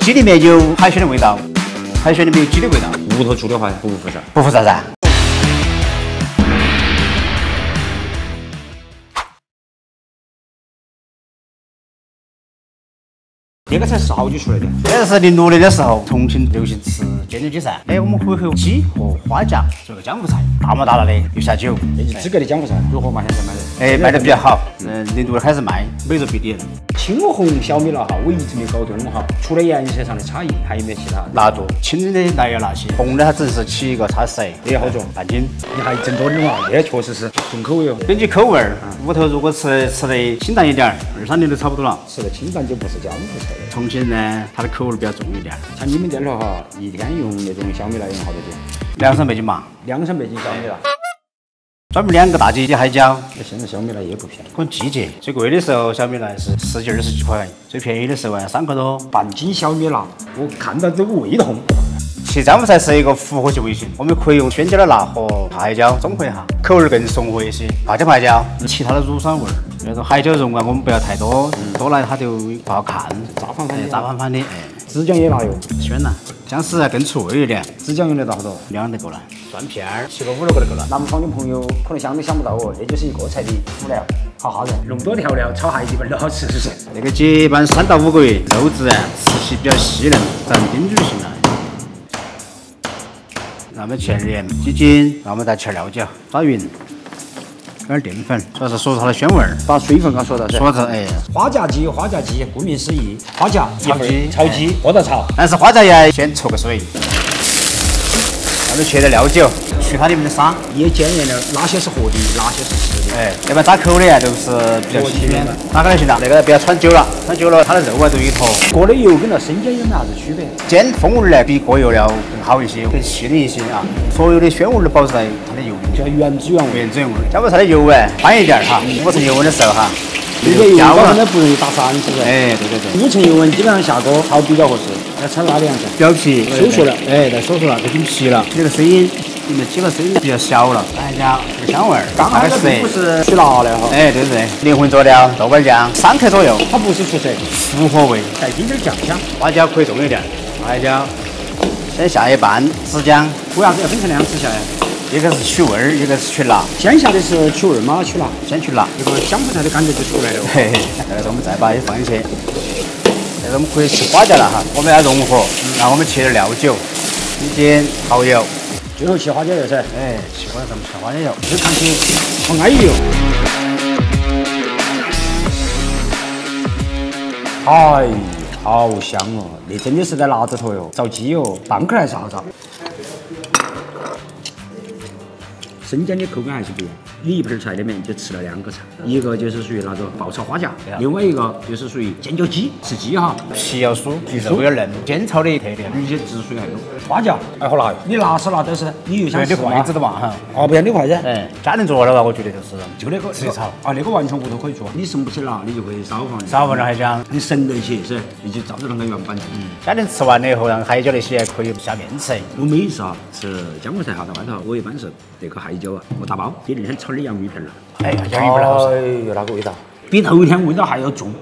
鸡里面有海鲜的味道，海鲜里面有鸡的味道，屋头做的话不复杂。不复杂噻。这个才是好久出来的。这是零六年的时候，重庆流行吃煎牛鸡噻。哎，我们可以和鸡和花甲做个江湖菜，大模大辣的，又下酒。这是资格的江湖菜，如何嘛？现在卖的？哎，卖的比较好。嗯，零六年开始卖，每日必点。青红小米辣哈，我一直没搞懂哈。除了颜色上的差异，还有没有其他？辣度，青的来要辣些，红的它只是起一个差色。这好重，半斤。你还整多点嘛？这确实是重口味哦。根据口味儿，屋头如果吃吃的清淡一点，二三年就差不多了。吃的清淡就不是江湖菜了。重庆呢，它的口味比较重一点。像你们店的话哈，一天用那种小米辣用好多斤？两三百斤嘛。两三百斤小米辣。专门两个大姐的海椒，那现在小米辣也不便宜。看季节，最贵的时候小米辣是十几二十几块，最便宜的时候啊三块多。半斤小米辣，我看到都胃痛。其实江湖菜是一个复合型味型，我们可以用鲜椒的辣和海椒综合一下，口味更松和一些。辣椒排椒，其他的乳酸味儿，那种海椒蓉啊，我们不要太多，多了它就不好看，炸翻翻的。炸翻翻的，哎。枝姜也辣哟，鲜呐，姜丝啊更出味一点。枝姜用得到好多？两就够了。蒜片儿七个五六个就够了。南方的朋友可能想都想不到哦，这就是一个菜的辅料，好吓人。那么多调料炒蟹一般都好吃，是不是？那个鸡一般三到五个月，肉质啊吃起比较细嫩，咱叮煮型啊。那么切盐鸡精，那我们再切料酒，抓匀，点淀粉，主要是锁住它的鲜味儿，把水分给它锁到噻。锁住，哎。花甲鸡，花甲鸡，顾名思义，花甲炒鸡，炒鸡，锅头炒。但是花甲要先焯个水。切点料酒，去它里面的沙。也检验了哪些是活的，哪些是死的。哎，要不然扎口的啊，都是比较新鲜的。打开就行了，那个不要穿久了，穿久了它的肉啊都一坨。过的油跟那生煎有没啥子区别？煎风味呢比过油要更好一些，更细腻一些啊。所有的鲜味都保持在它的油里，叫原汁原味。原汁原味。加不它的油哎，翻一点哈，五成油温的时候哈。这个油本身不容易打散，是不是？哎，对对对。五成油温基本上下锅炒比较合适。要炒哪里样子？表皮收缩了，哎，来收缩了，这经皮了。这个声音，里面基本声音比较小了。大家这个香味儿，刚开始不是去辣的哈。哎，对对对。灵魂佐料豆瓣酱三克左右，它不是出色，复合味，带丁点酱香。花椒可以重一点，花椒先下一半，生姜。为啥子要分成两次下呀？一个是去味儿，一个是去辣。先下的是去味儿吗？去辣？先去辣，这个江湖菜的感觉就出来了。嘿嘿，然后我们再把它放进去。我们可以吃花椒了哈，我们要融合，然后我们切点料酒，一点蚝油，最后切花椒油噻。哎，切花咱们切花椒油，这看起好安逸哟。哎，好香哦！那真的是在辣子头哟，着鸡哟，半颗还是好着？生煎的口感还是不一样。你一盘菜里面就吃了两个菜，一个就是属于那个爆炒花甲，另外一个就是属于尖椒鸡，吃鸡哈，皮要酥，肉要嫩，煎炒的特点，而且汁水还多。花甲哎好辣哟，你辣是辣，但是你又想吃筷子的嘛哈？哦，不要你筷子。哎，家人做的话，我觉得就是就那个吃炒啊，那个完全屋头可以做。你剩不起辣，你就可以少放点，少放点海椒，你省得起是，你就照着那个原版嗯。家人吃完了以后，让海椒那些可以下面吃。我每次啊吃江湖菜哈，在外头我一般是这个海我打包，第二天炒的洋芋片了。哎呀，洋芋片好吃。哎呦，那个味道，比头一天味道还要重。